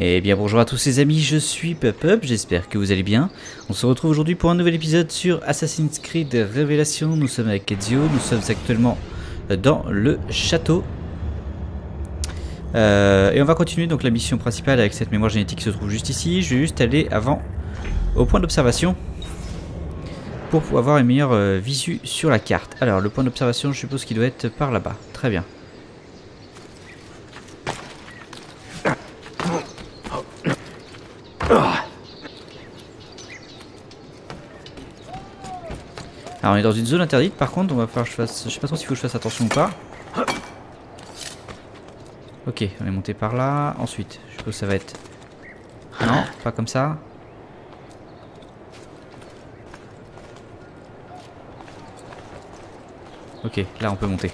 Eh bien bonjour à tous les amis, je suis PupUp, j'espère que vous allez bien. On se retrouve aujourd'hui pour un nouvel épisode sur Assassin's Creed Révélation. Nous sommes avec Ezio, nous sommes actuellement dans le château. Euh, et on va continuer donc la mission principale avec cette mémoire génétique qui se trouve juste ici. Je vais juste aller avant au point d'observation pour avoir une meilleure euh, visu sur la carte. Alors le point d'observation je suppose qu'il doit être par là-bas. Très bien. Alors on est dans une zone interdite par contre, on va falloir je fasse... Je sais pas trop s'il faut que je fasse attention ou pas. Ok, on est monté par là. Ensuite, je suppose que ça va être... Non, pas comme ça. Ok, là on peut monter.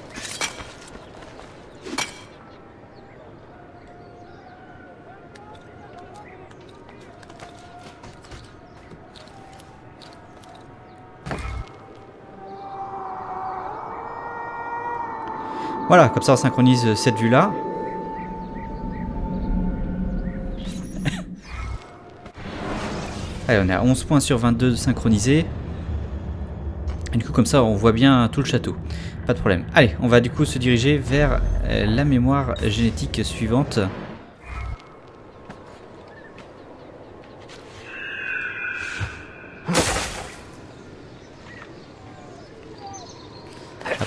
Voilà, comme ça on synchronise cette vue-là. Allez, on est à 11 points sur 22 de synchronisé. Et du coup, comme ça, on voit bien tout le château. Pas de problème. Allez, on va du coup se diriger vers euh, la mémoire génétique suivante.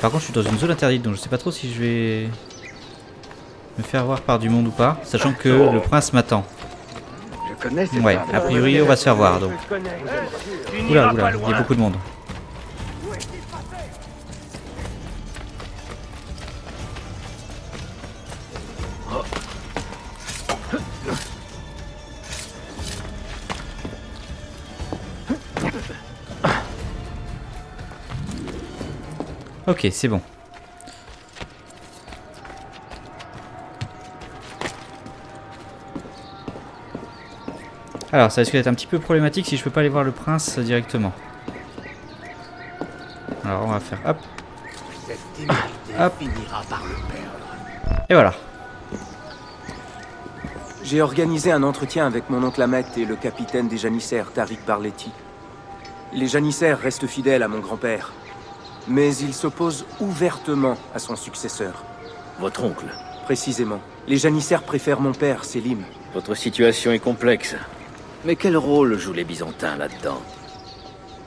Par contre, je suis dans une zone interdite, donc je sais pas trop si je vais me faire voir par du monde ou pas, sachant que le prince m'attend. Ouais, a priori, on va se faire voir, donc. Oula, oula, il y a beaucoup de monde. Ok, c'est bon. Alors, ça risque d'être un petit peu problématique si je peux pas aller voir le prince directement. Alors, on va faire hop. Hop. Et voilà. J'ai organisé un entretien avec mon oncle Ahmet et le capitaine des janissaires, Tariq Barletti. Les janissaires restent fidèles à mon grand-père, mais ils s'opposent ouvertement à son successeur. Votre oncle Précisément. Les janissaires préfèrent mon père, Selim. Votre situation est complexe. Mais quel rôle jouent les Byzantins là-dedans?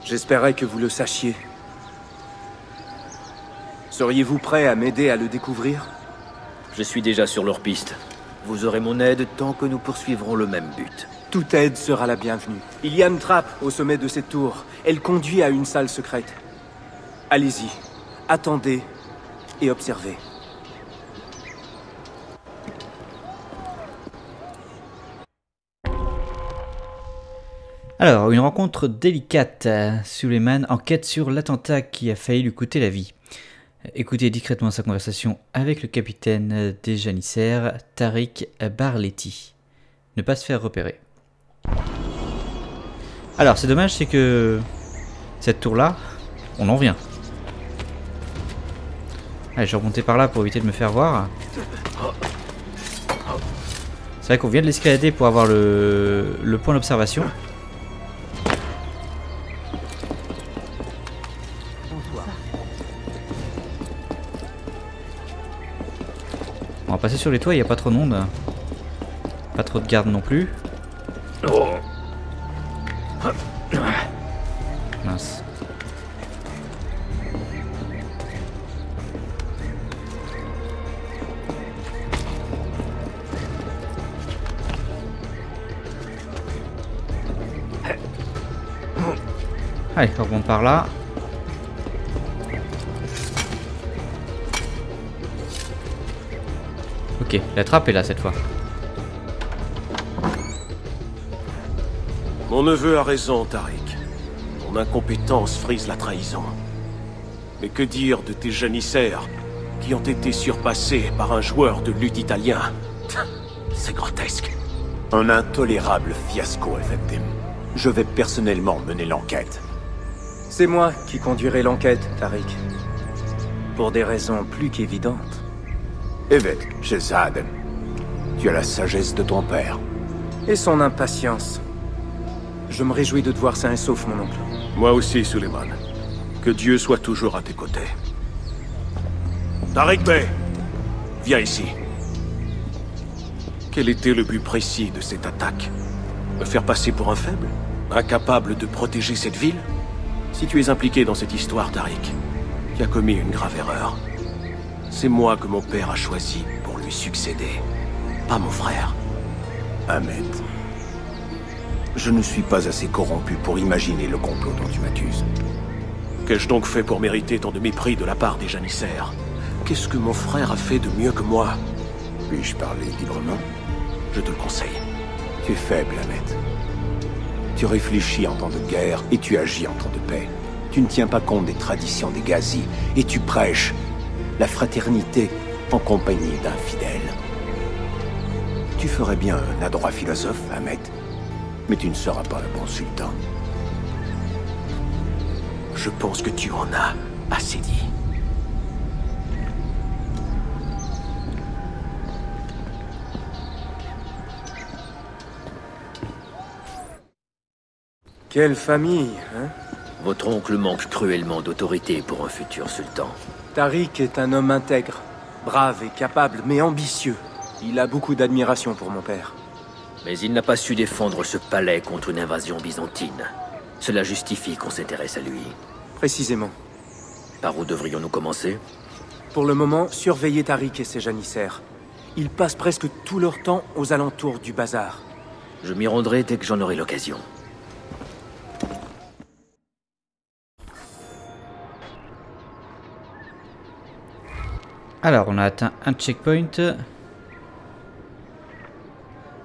J'espérais que vous le sachiez. Seriez-vous prêt à m'aider à le découvrir? Je suis déjà sur leur piste. Vous aurez mon aide tant que nous poursuivrons le même but. Toute aide sera la bienvenue. Il y a une trappe au sommet de cette tour. Elle conduit à une salle secrète. Allez-y, attendez et observez. Alors, une rencontre délicate. Suleiman enquête sur l'attentat qui a failli lui coûter la vie. Écoutez discrètement sa conversation avec le capitaine des janissaires, Tariq Barletti. Ne pas se faire repérer. Alors, c'est dommage, c'est que cette tour-là, on en vient. Allez, je vais remonter par là pour éviter de me faire voir. C'est vrai qu'on vient de l'escalader pour avoir le, point d'observation. On va passer sur les toits, il n'y a pas trop de monde. Pas trop de gardes non plus. Mince. Par là. Ok, la trappe est là cette fois. Mon neveu a raison, Tariq. Mon incompétence frise la trahison. Mais que dire de tes janissaires qui ont été surpassés par un joueur de lutte italien? C'est grotesque. Un intolérable fiasco, effectivement. Je vais personnellement mener l'enquête. C'est moi qui conduirai l'enquête, Tariq. Pour des raisons plus qu'évidentes. Evet, Shehzad, tu as la sagesse de ton père. Et son impatience. Je me réjouis de te voir sain et sauf, mon oncle. Moi aussi, Suleiman. Que Dieu soit toujours à tes côtés. Tariq Bey, viens ici. Quel était le but précis de cette attaque? Me faire passer pour un faible? Incapable de protéger cette ville? Si tu es impliqué dans cette histoire, Tariq, tu as commis une grave erreur. C'est moi que mon père a choisi pour lui succéder, pas mon frère. Ahmed, je ne suis pas assez corrompu pour imaginer le complot dont tu m'accuses. Qu'ai-je donc fait pour mériter tant de mépris de la part des janissaires? Qu'est-ce que mon frère a fait de mieux que moi? Puis-je parler librement? Je te le conseille. Tu es faible, Ahmed. Tu réfléchis en temps de guerre et tu agis en temps de paix. Tu ne tiens pas compte des traditions des Gazis et tu prêches la fraternité en compagnie d'infidèles. Tu ferais bien un adroit philosophe, Ahmed, mais tu ne seras pas un bon sultan. Je pense que tu en as assez dit. Quelle famille, hein Votre oncle manque cruellement d'autorité pour un futur sultan. Tariq est un homme intègre, brave et capable, mais ambitieux. Il a beaucoup d'admiration pour mon père. Mais il n'a pas su défendre ce palais contre une invasion byzantine. Cela justifie qu'on s'intéresse à lui. Précisément. Par où devrions-nous commencer? Pour le moment, surveillez Tariq et ses janissaires. Ils passent presque tout leur temps aux alentours du bazar. Je m'y rendrai dès que j'en aurai l'occasion. Alors, on a atteint un checkpoint.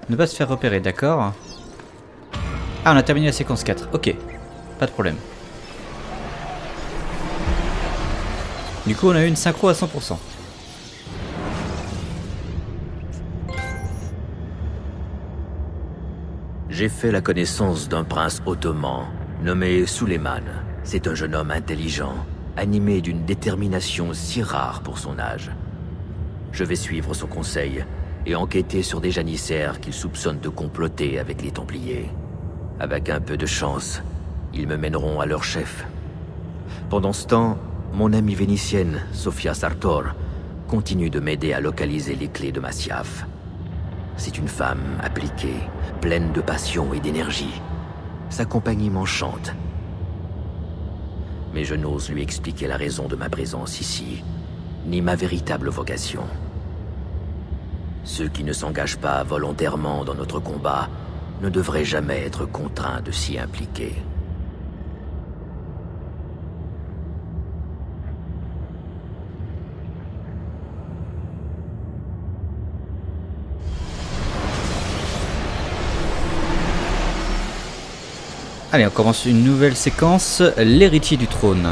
Ne pas se faire repérer, d'accord. Ah, on a terminé la séquence 4. Ok, pas de problème. Du coup, on a eu une synchro à 100%. J'ai fait la connaissance d'un prince ottoman nommé Suleiman. C'est un jeune homme intelligent, animé d'une détermination si rare pour son âge. Je vais suivre son conseil et enquêter sur des janissaires qu'il soupçonne de comploter avec les Templiers. Avec un peu de chance, ils me mèneront à leur chef. Pendant ce temps, mon amie vénitienne, Sofia Sartor, continue de m'aider à localiser les clés de Masyaf. C'est une femme appliquée, pleine de passion et d'énergie. Sa compagnie m'enchante. Mais je n'ose lui expliquer la raison de ma présence ici, ni ma véritable vocation. Ceux qui ne s'engagent pas volontairement dans notre combat ne devraient jamais être contraints de s'y impliquer. Allez, on commence une nouvelle séquence, l'héritier du trône.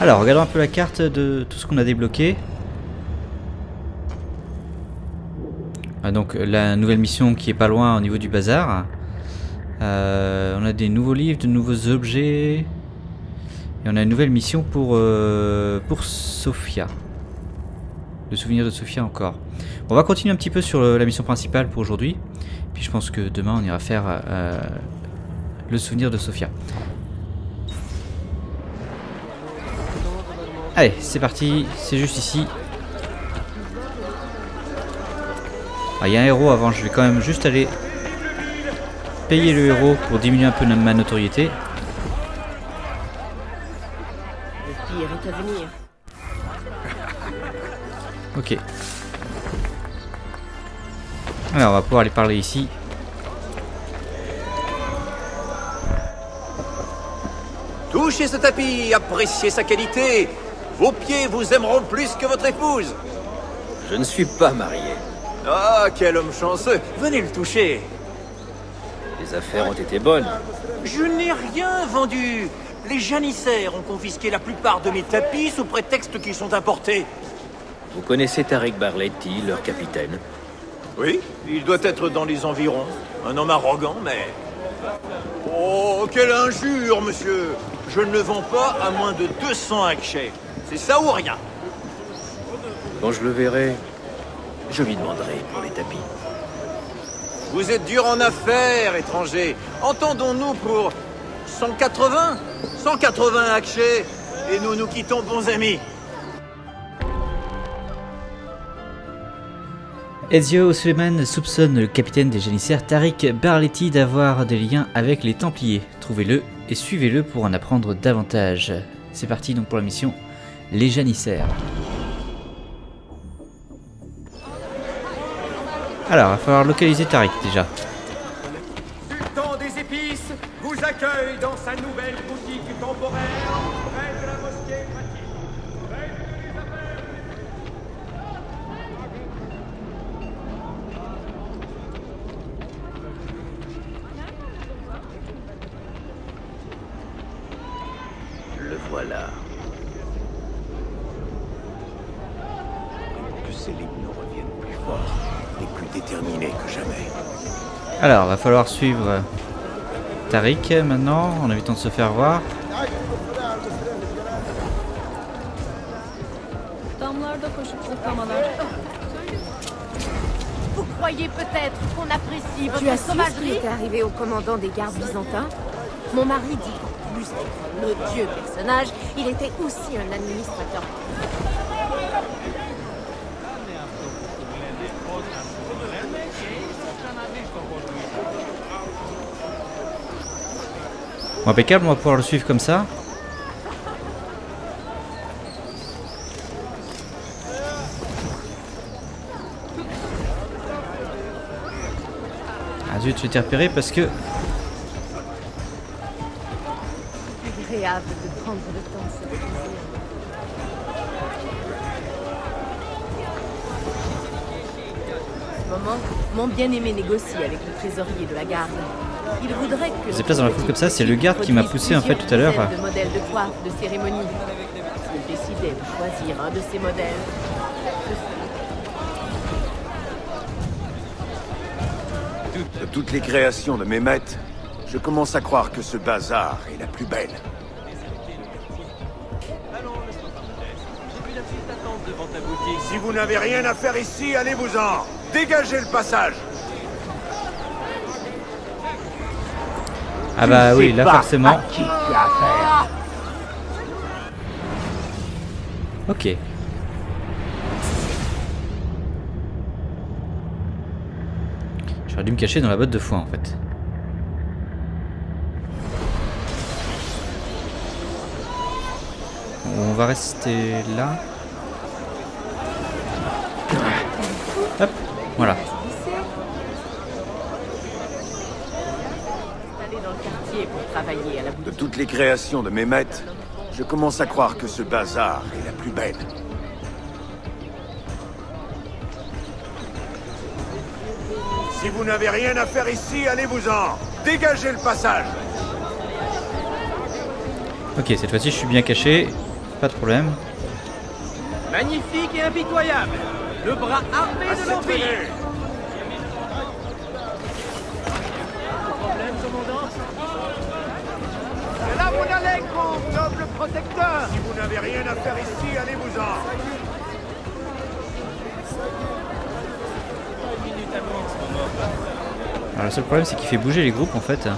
Alors, regardons un peu la carte de tout ce qu'on a débloqué. Ah, donc, la nouvelle mission qui est pas loin au niveau du bazar. Euh, on a des nouveaux livres, de nouveaux objets. Et on a une nouvelle mission pour, euh, pour Sophia. Le souvenir de Sophia encore. On va continuer un petit peu sur la mission principale pour aujourd'hui. Puis je pense que demain on ira faire euh, le souvenir de Sophia. Allez, c'est parti. C'est juste ici. Ah, il y a un héros avant. Je vais quand même juste aller payer le héros pour diminuer un peu ma notoriété. Ok. Alors on va pouvoir aller parler ici. Touchez ce tapis, appréciez sa qualité. Vos pieds vous aimeront plus que votre épouse. Je ne suis pas marié. Ah, quel homme chanceux. Venez le toucher. Les affaires ont été bonnes. Je n'ai rien vendu. Les janissaires ont confisqué la plupart de mes tapis sous prétexte qu'ils sont importés. Vous connaissez Tariq Barletti, leur capitaine Oui, il doit être dans les environs. Un homme arrogant, mais... Oh, quelle injure, monsieur Je ne le vends pas à moins de 200 akshés. C'est ça ou rien Quand je le verrai, je lui demanderai pour les tapis. Vous êtes dur en affaires, étranger. Entendons-nous pour 180 180 akshés et nous nous quittons bons amis. Ezio Suleiman soupçonne le capitaine des janissaires Tariq Barletti d'avoir des liens avec les Templiers. Trouvez-le et suivez-le pour en apprendre davantage. C'est parti donc pour la mission Les janissaires. Alors, il va falloir localiser Tariq déjà près de la mosquée pratique. Le voilà. Que ces lignes reviennent plus fort et plus déterminés que jamais. Alors, va falloir suivre Tariq maintenant, en évitant de se faire voir. Vous croyez peut-être qu'on apprécie votre Tu as su ce qui sauvagerie était arrivé au commandant des gardes byzantins? Mon mari dit qu'en plus d'être un odieux personnage, il était aussi un administrateur. Impeccable, on va pouvoir le suivre comme ça. Ah zut, je t'ai repéré parce que... Agréable de prendre le temps ce moment, mon bien-aimé négocie avec le trésorier de la garde. Il voudrait que... Je déplace dans la foule comme ça, c'est le garde qui m'a poussé, en fait, tout à l'heure. De modèles de coiffe de cérémonie. S'il décidait de choisir un de ces modèles, De toutes les créations de Mehmet, je commence à croire que ce bazar est la plus belle. Si vous n'avez rien à faire ici, allez-vous-en Dégagez le passage Ah bah oui, là forcément. Ok. J'aurais dû me cacher dans la botte de foin en fait. On va rester là. Hop, voilà. aller dans le quartier pour travailler à la De toutes les créations de Mehmet, je commence à croire que ce bazar est la plus belle. Si vous n'avez rien à faire ici, allez-vous-en Dégagez le passage Ok, cette fois-ci je suis bien caché. Pas de problème. Magnifique et impitoyable Le bras armé de l'Empire protecteur Si vous n'avez rien à faire ici, allez-vous-en Alors le seul problème c'est qu'il fait bouger les groupes en fait.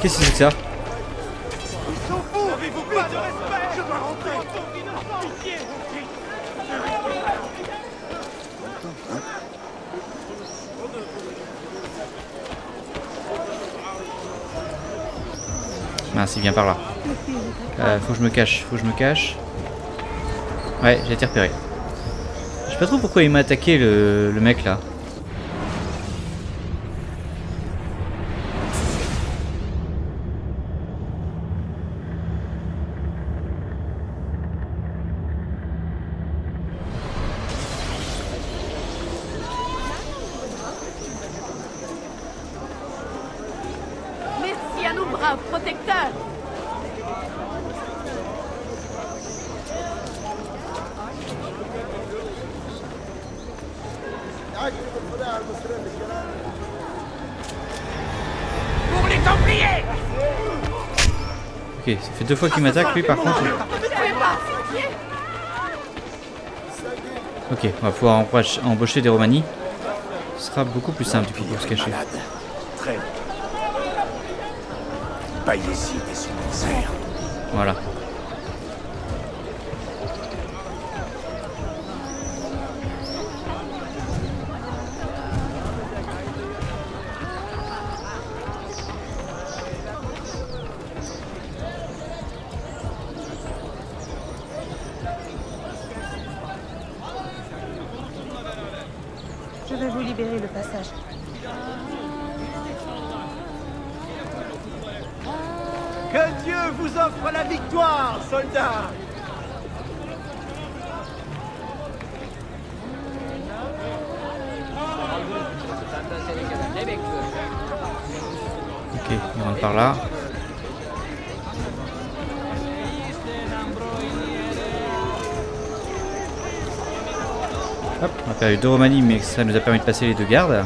Qu'est-ce que c'est que ça Mince, il vient par là. Euh, faut que je me cache, faut que je me cache. Ouais, j'ai été repéré. Je sais pas trop pourquoi il m'a attaqué le mec là. Merci à nos braves protecteurs Pour les Templiers Ok, ça fait deux fois qu'il m'attaque lui par contre. Ok, on va pouvoir embaucher- des Romani. Ce sera beaucoup plus simple du coup pour se cacher. Voilà. Là. On a perdu deux Romani, mais ça nous a permis de passer les deux gardes.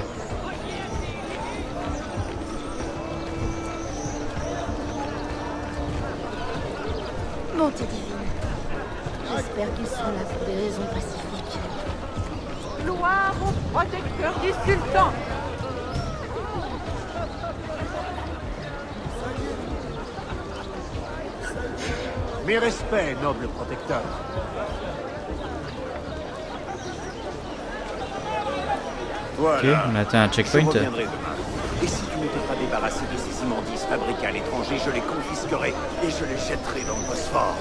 Mes respects, noble protecteur. Ok, Voilà. on a atteint un Je checkpoint. reviendrai demain. Et si tu n'étais pas débarrassé de ces immondices fabriqués à l'étranger, je les confisquerai et je les jetterai dans le Bosphore.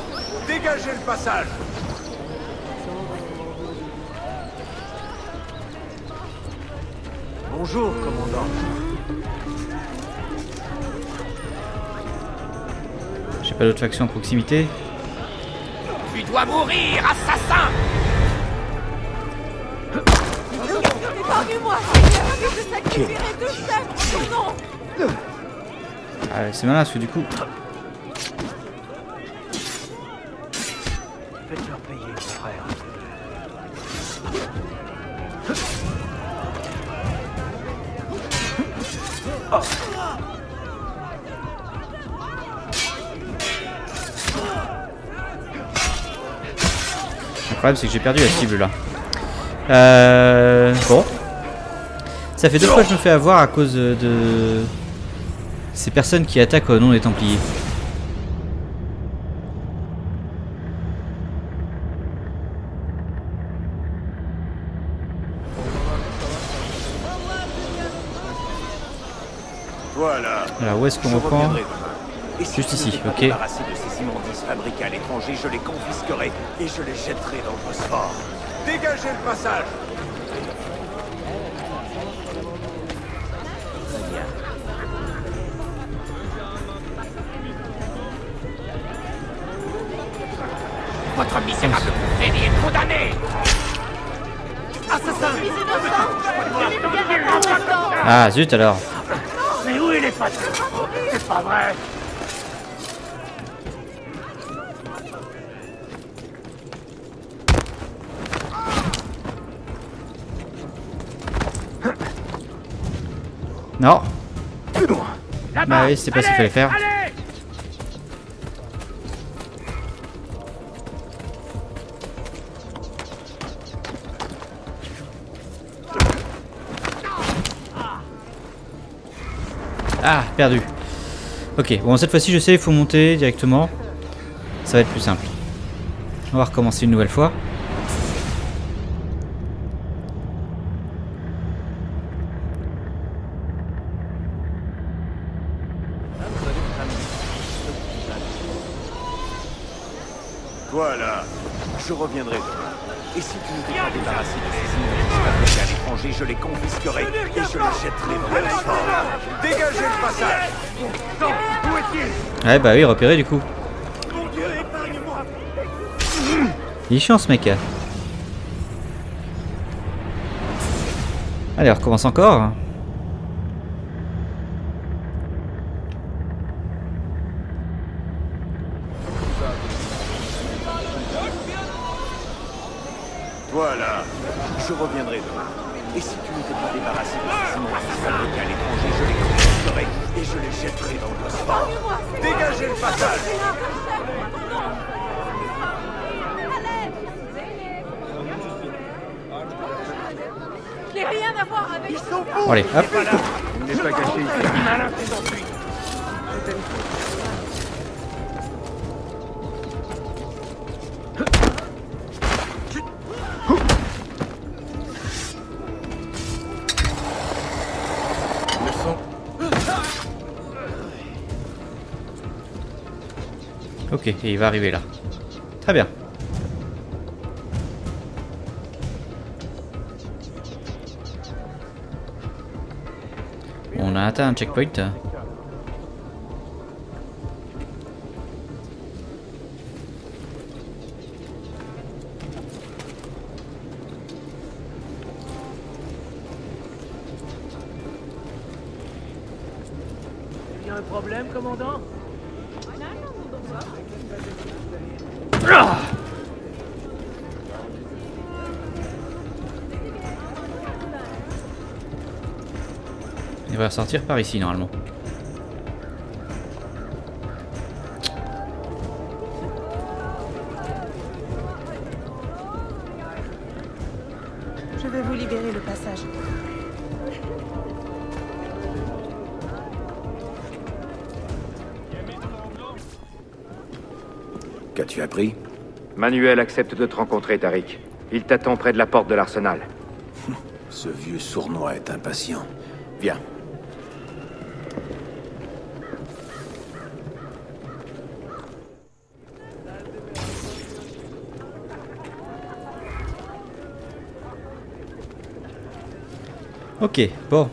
Dégagez le passage Bonjour, commandant. Pas d'autre faction à proximité. Tu dois mourir, assassin Épargnez-moi, Seigneur, que je sacrifierai deux chefs en ton nom Ah, c'est malin parce que du coup. Problème c'est que j'ai perdu la cible là. Euh, bon. Ça fait deux fois que je me fais avoir à cause de ces personnes qui attaquent au nom des Templiers. Voilà. Alors où est-ce qu'on reprend. Et si Juste ici, ok. débarrassé de ces immondices fabriqués à l'étranger, je les confisquerai et je les jetterai dans le Bosphore. Dégagez le passage. Votre misérable confrérie est condamné Assassin. Ah zut alors. Mais où est les patrons? C'est pas vrai Ah oui, c'est pas ce qu'il fallait faire. Ah, perdu. Ok, bon cette fois-ci je sais, il faut monter directement. Ça va être plus simple. On va recommencer une nouvelle fois. Je reviendrai demain. Et si tu n'étais pas débarrassé de ces immondes à l'étranger, je les confisquerai et je les jetterai dans le fort. Dégagez le passage Non, où est-il? Ouais bah oui, repéré du coup. Mon Dieu, épargne-moi Il est chiant ce mec. Allez, on recommence encore. Hop. Il n'est pas caché ici. Ok, et il va arriver là. Très bien. On a atteint un checkpoint. Sortir par ici normalement. Je vais vous libérer le passage. Qu'as-tu appris? Manuel accepte de te rencontrer, Tariq. Il t'attend près de la porte de l'arsenal. Ce vieux sournois est impatient. Viens. Ok, bon.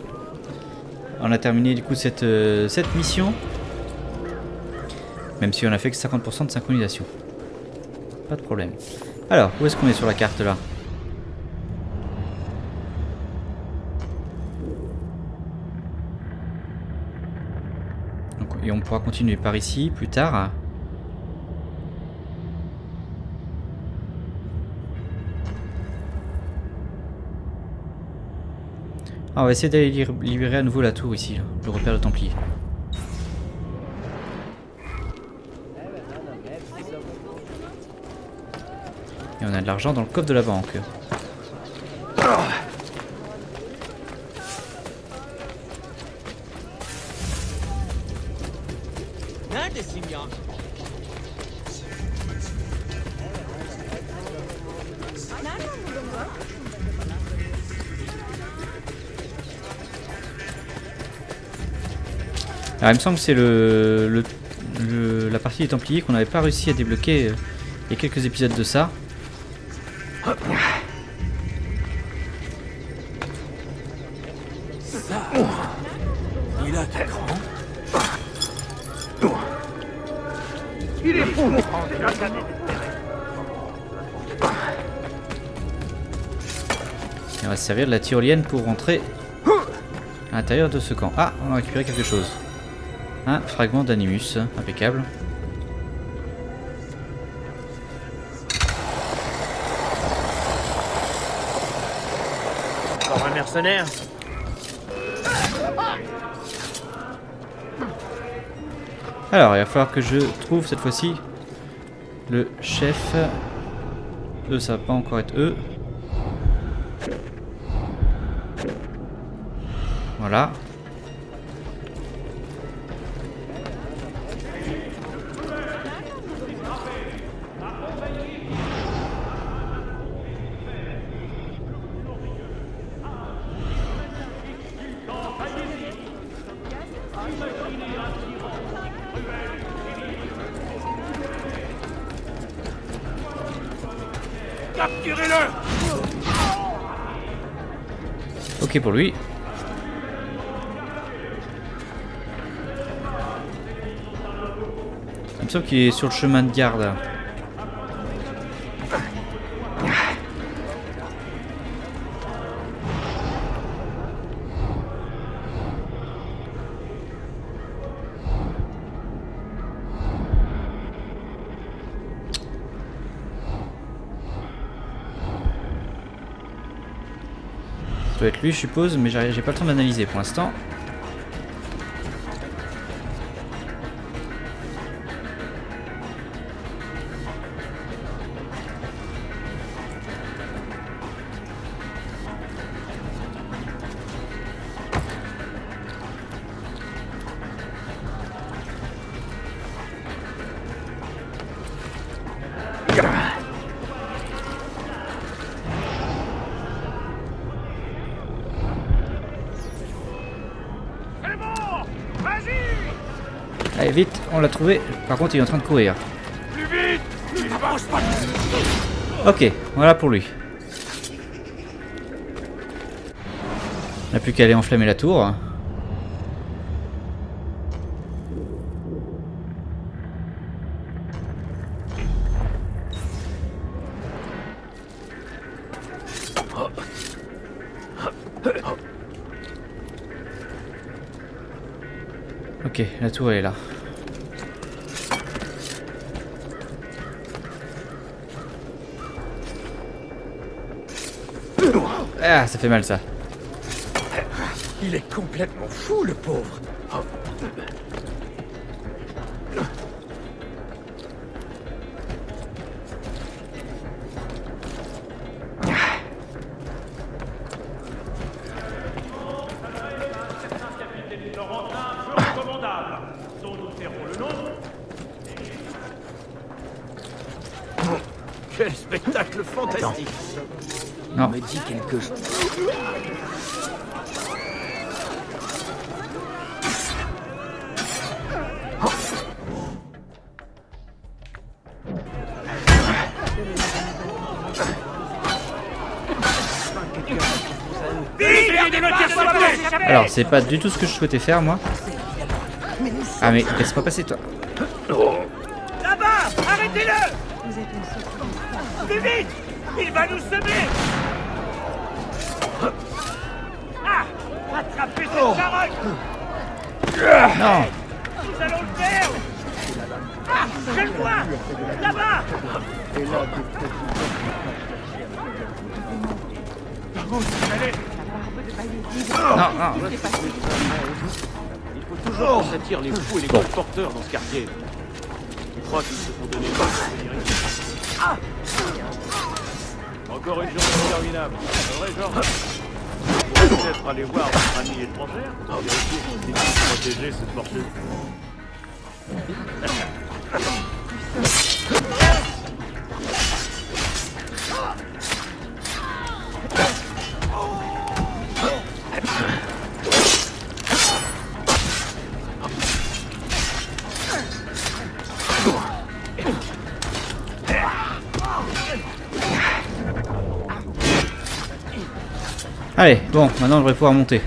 On a terminé du coup cette, euh, mission. Même si on a fait que 50% de synchronisation. Pas de problème. Alors, où est-ce qu'on est sur la carte là? Et on pourra continuer par ici plus tard. Ah, on va essayer d'aller li- libérer à nouveau la tour ici, le repère de Templier. Et on a de l'argent dans le coffre de la banque. Alors il me semble que c'est le, le- le- la partie des Templiers qu'on n'avait pas réussi à débloquer euh, il y a quelques épisodes de ça. Il a quel grand Et on va se servir de la tyrolienne pour rentrer à l'intérieur de ce camp. Ah, on a récupéré quelque chose. Un fragment d'animus, impeccable. Encore un mercenaire Alors, il va falloir que je trouve cette fois-ci le chef. Eux, ça va pas encore être eux. Voilà. Capturez-le Ok pour lui. Il me semble qu'il est sur le chemin de garde. Je suppose, mais j'ai pas le temps d'analyser pour l'instant. Allez, vite, on l'a trouvé. Par contre, il est en train de courir. Plus vite Ok, voilà pour lui. On n'a plus qu'à aller enflammer la tour. Ah, ça Alors, c'est pas du tout ce que je souhaitais faire, moi. Ah, mais laisse pas passer, toi. Là-bas Arrêtez-le! Plus vite! Il va nous semer! Ah Attrapez cette carotte Non Nous allons le faire Ah Je le vois Là-bas Allez Non, non Il faut toujours qu'on s'attire les fous et les colporteurs dans ce quartier. Tu crois qu'ils se temps de venir ici Encore une journée interminable. Vrai genre. On pourrait peut-être aller voir notre amie étrangère pour vérifier si c'est protéger cette fortune. Allez, bon, maintenant on devrait pouvoir monter.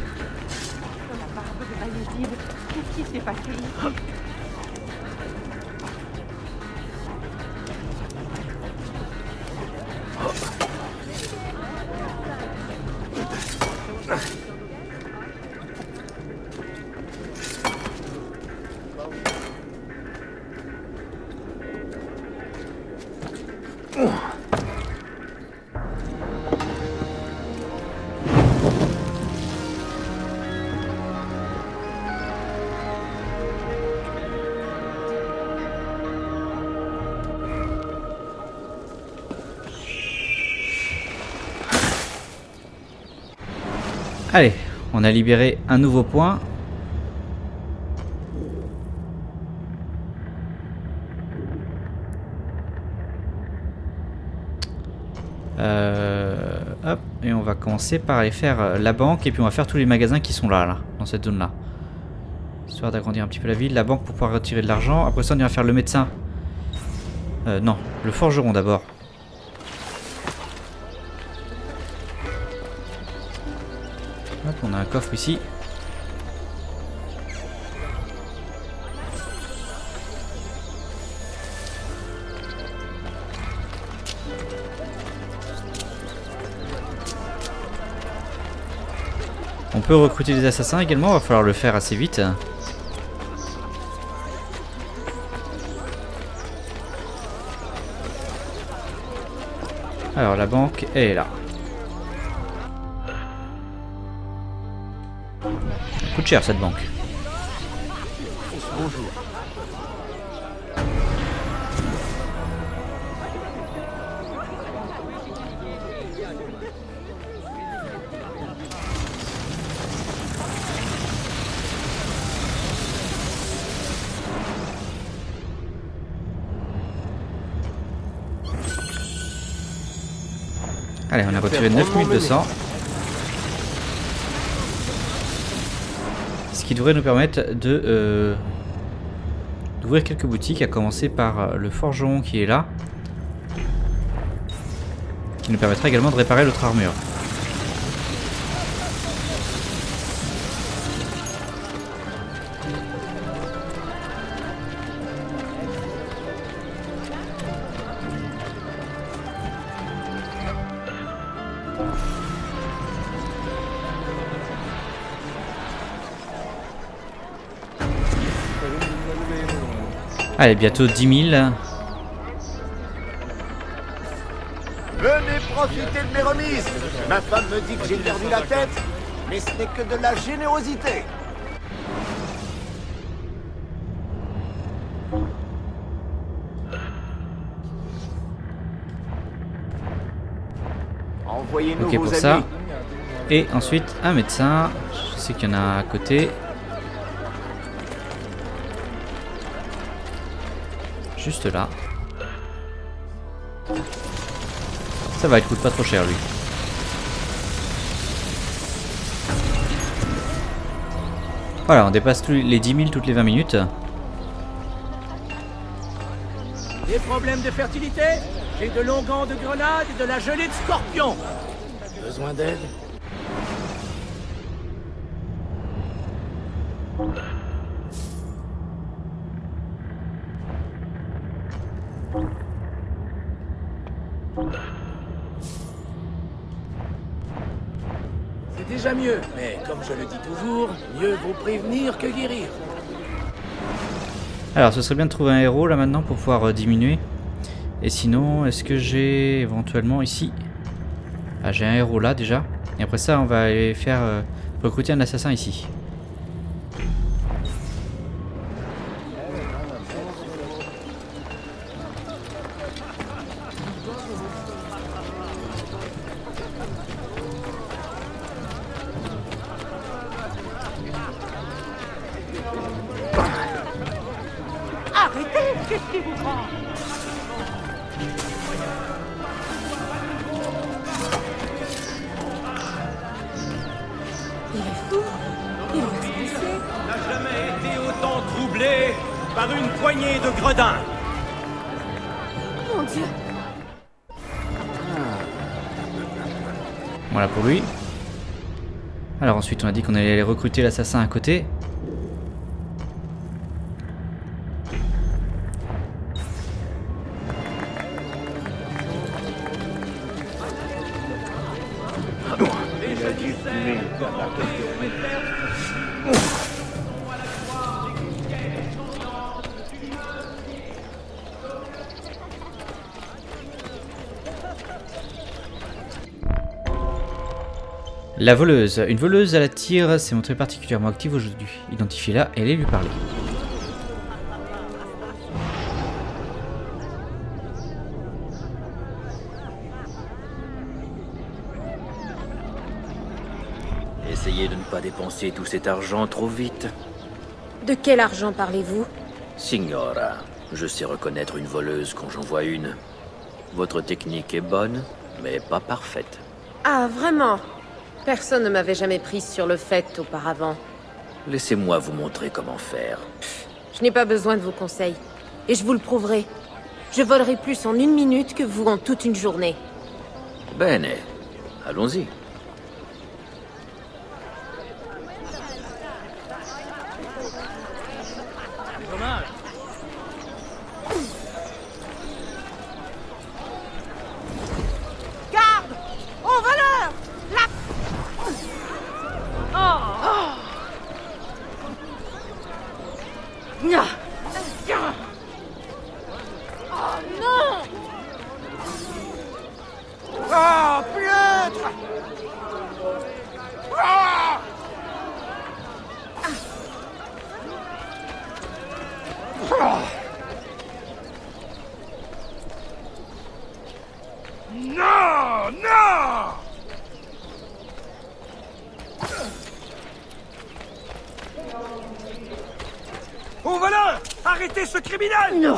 On a libéré un nouveau point. Euh, hop, et on va commencer par aller faire euh, la banque et puis on va faire tous les magasins qui sont là, là dans cette zone là. Histoire d'agrandir un petit peu la ville, la banque pour pouvoir retirer de l'argent. Après ça on ira faire le médecin. Euh, non, le forgeron d'abord. On a un coffre ici. On peut recruter des assassins également, va falloir le faire assez vite. Alors la banque est là. Cette banque. Allez, on a retiré 9 qui devrait nous permettre de euh, d'ouvrir quelques boutiques, à commencer par euh, le forgeron qui est là. Qui nous permettra également de réparer notre armure. Allez, bientôt 10 000. Venez profiter de mes remises Ma femme me dit que j'ai perdu la tête, mais ce n'est que de la générosité Envoyez-nous Ok vos pour ça. Et ensuite un médecin. Je sais qu'il y en a à côté. Juste là. Ça va, il coûte pas trop cher lui. Voilà, on dépasse tous les 10 000 toutes les 20 minutes. Des problèmes de fertilité? J'ai de longs gants de grenade et de la gelée de scorpion. Besoin d'aide C'est déjà mieux, mais comme le dis toujours, mieux vaut prévenir que guérir. Alors, ce serait bien de trouver un héros là maintenant pour pouvoir euh, diminuer. Et sinon, est-ce que j'ai éventuellement ici? Ah, j'ai un héros là déjà. Et après ça, on va aller faire euh, recruter un assassin ici. Par une poignée de gredins. Mon Dieu Voilà pour lui. Alors ensuite, on a dit qu'on allait aller recruter l'assassin à côté. La voleuse. Une voleuse à la tire s'est montrée particulièrement active aujourd'hui. Identifiez-la et allez lui parler. Essayez de ne pas dépenser tout cet argent trop vite. De quel argent parlez-vous? Signora, je sais reconnaître une voleuse quand j'en vois une. Votre technique est bonne, mais pas parfaite. Ah, vraiment? Personne ne m'avait jamais prise sur le fait auparavant. Laissez-moi vous montrer comment faire. Je n'ai pas besoin de vos conseils. Et je vous le prouverai. Je volerai plus en une minute que vous en toute une journée. Bene, allons-y. combattre Ah Ah Non Non Au voleur Arrêtez ce criminel Non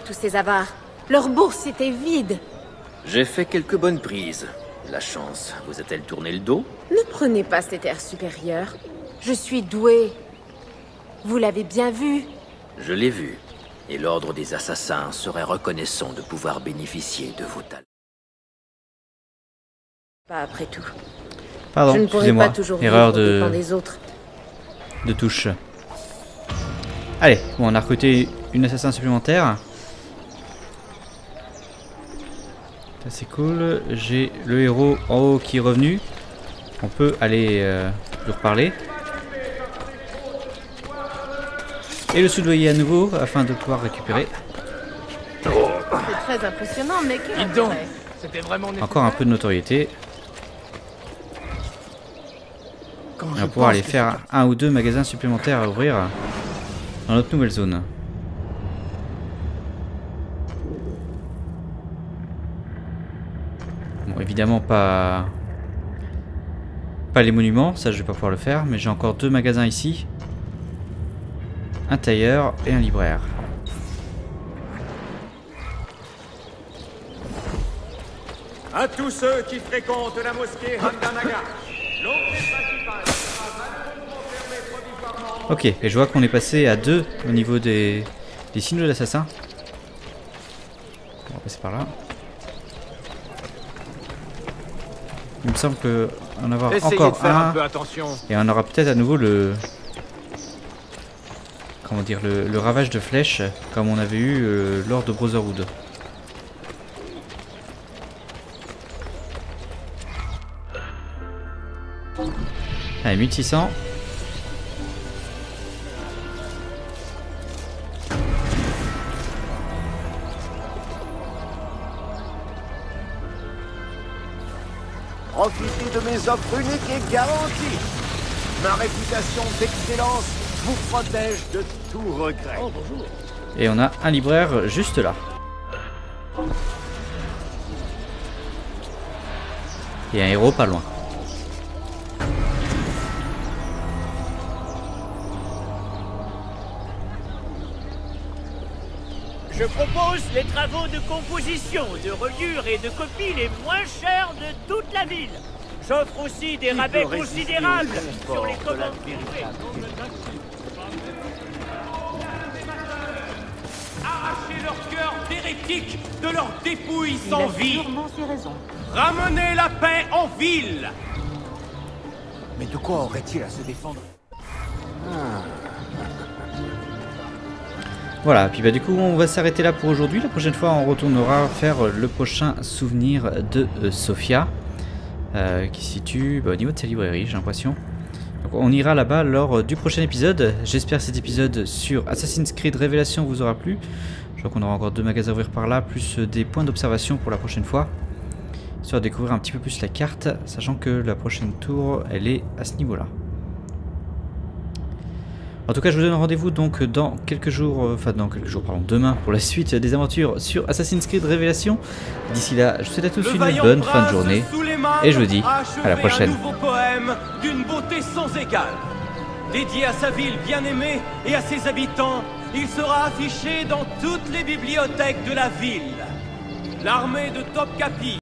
Tous ces avares. Leur bourse était vide. J'ai fait quelques bonnes prises. La chance vous a-t-elle tourné le dos? Ne prenez pas cet air supérieur. Je suis doué. Vous l'avez bien vu. Je l'ai vu. Et l'ordre des assassins serait reconnaissant de pouvoir bénéficier de vos talents. Pas après tout. Pardon, Je ne pourrai pas toujours Erreur de, des autres. de touche. Allez, bon, on a recruté une assassin supplémentaire. Ça c'est cool. J'ai le héros en haut qui est revenu. On peut aller euh, lui reparler. Et le soudoyer à nouveau afin de pouvoir récupérer C'est très impressionnant, mais quel encore un peu de notoriété. On va pouvoir aller faire un ou deux magasins supplémentaires à ouvrir dans notre nouvelle zone. Évidemment pas pas les monuments, ça je vais pas pouvoir le faire, mais j'ai encore deux magasins ici. Un tailleur et un libraire. À tous ceux qui fréquentent la mosquée. Ok, et je vois qu'on est passé à 2 au niveau des, des signaux d'assassin. On va passer par là. Il me semble que en avoir Essayez encore de faire un un, peu attention. et on aura peut-être à nouveau le comment dire le, le ravage de flèches comme on avait eu euh, lors de Brotherhood. Allez, 1600. Uniques et garanties. Ma réputation d'excellence vous protège de tout regret. Et on a un libraire juste là. Et un héros pas loin. Je propose les travaux de composition, de reliure et de copie les moins chers de toute la ville. J'offre aussi des rabais considérables sur les commandes. Arrachez leur cœur d'hérétiques de leurs dépouilles Il sans vie. Ramenez la paix en ville. Mais de quoi aurait-il à se défendre? Voilà, puis bah du coup on va s'arrêter là pour aujourd'hui. La prochaine fois on retournera faire le prochain souvenir de euh, Sophia. Euh, qui se situe bah, au niveau de sa librairie j'ai l'impression. Donc on ira là-bas lors euh, du prochain épisode. J'espère que cet épisode sur Assassin's Creed Révélation vous aura plu. Je crois qu'on aura encore deux magasins à ouvrir par là, plus euh, des points d'observation pour la prochaine fois. Histoire de découvrir un petit peu plus la carte, sachant que la prochaine tour elle est à ce niveau-là. En tout cas, je vous donne rendez-vous donc dans quelques jours, euh, enfin dans quelques jours, pardon, demain pour la suite des aventures sur Assassin's Creed Révélation. D'ici là, je vous souhaite à tous une bonne fin de journée et je vous dis à la prochaine. Un nouveau poème d'une beauté sans égale. Dédié à sa ville bien-aimée et à ses habitants, il sera affiché dans toutes les bibliothèques de la ville. L'armée de Topkapi